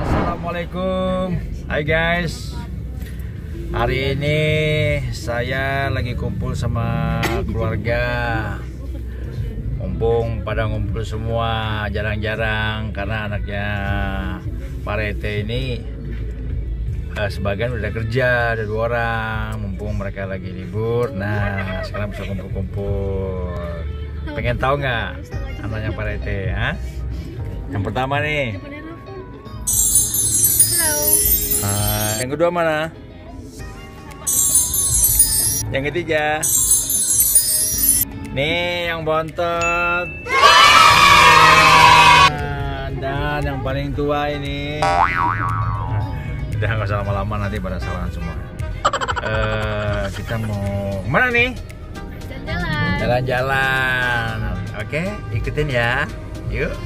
Assalamualaikum. Hai guys. Hari ini saya lagi kumpul sama keluarga. Mumpung pada ngumpul semua jarang-jarang Karena anaknya Pak Rete ini eh, Sebagian udah kerja, ada dua orang. Mumpung mereka lagi libur. Nah sekarang bisa kumpul-kumpul Pengen tahu nggak anaknya Pak Rete? Ha? Yang pertama nih Ah, yang kedua mana? Yang ketiga. Nih yang bontot. Dan yang paling tua ini. Udah nggak usah lama-lama nanti pada salahan semua. Eh, kita mau mana nih? Jalan-jalan. Oke, ikutin ya. Yuk.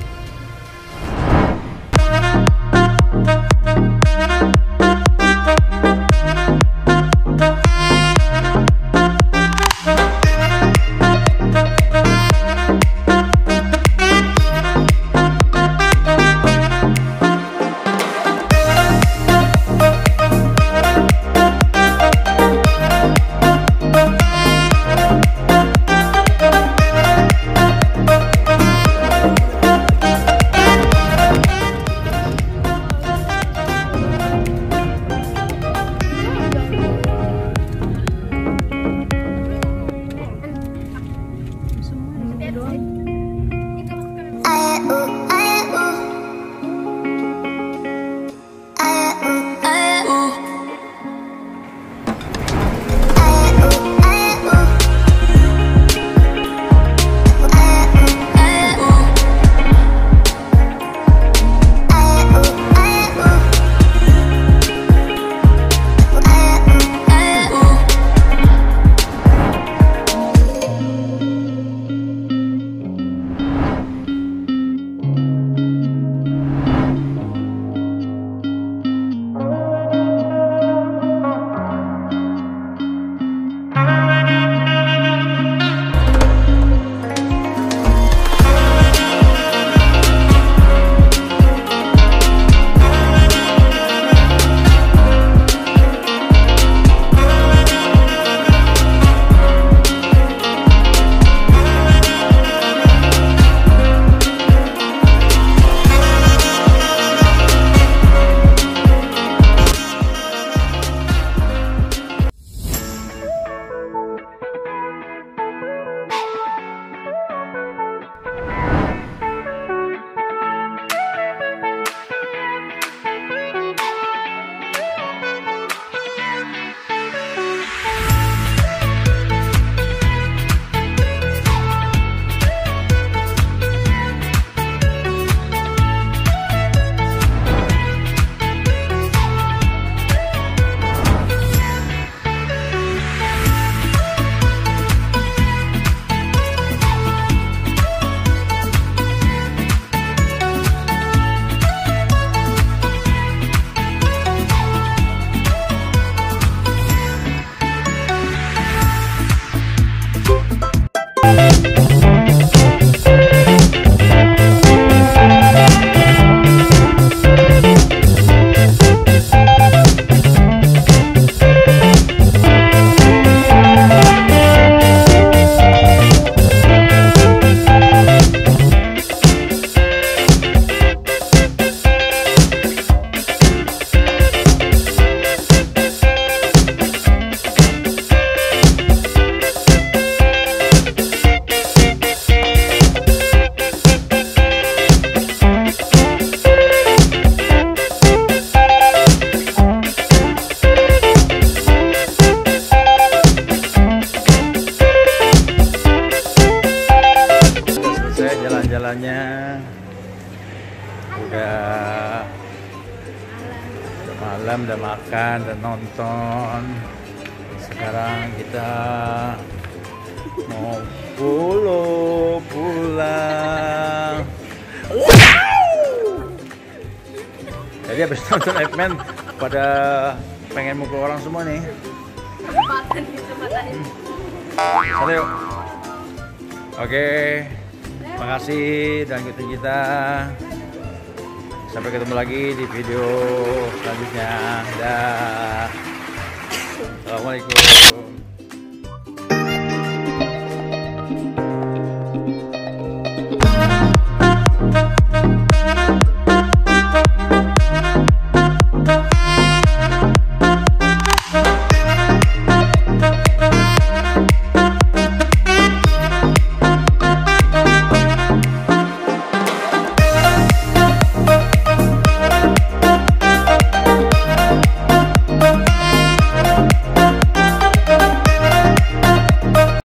Oh. Jalan-jalannya udah udah malam udah makan udah nonton. Sekarang kita mau pulang pulang. Jadi habis nonton X-Men pada pengen mukul orang semua nih. Kesempatan kesempatan. Sana yuk Oke, makasih dan ikutin kita. Sampai ketemu lagi di video selanjutnya. Dah. Assalamualaikum.